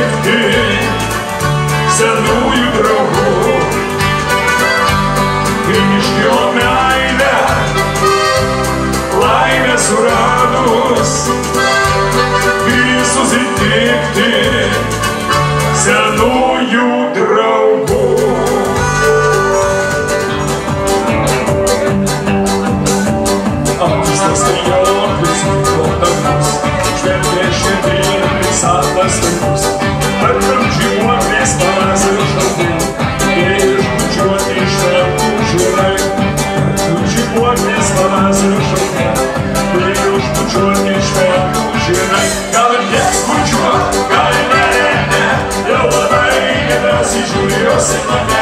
viltį senųjų draugų. Grįžkio meilę, laimę suradus, grįžus įtikti senųjų. Suçma, galera, eu odeio, se julio, se matar.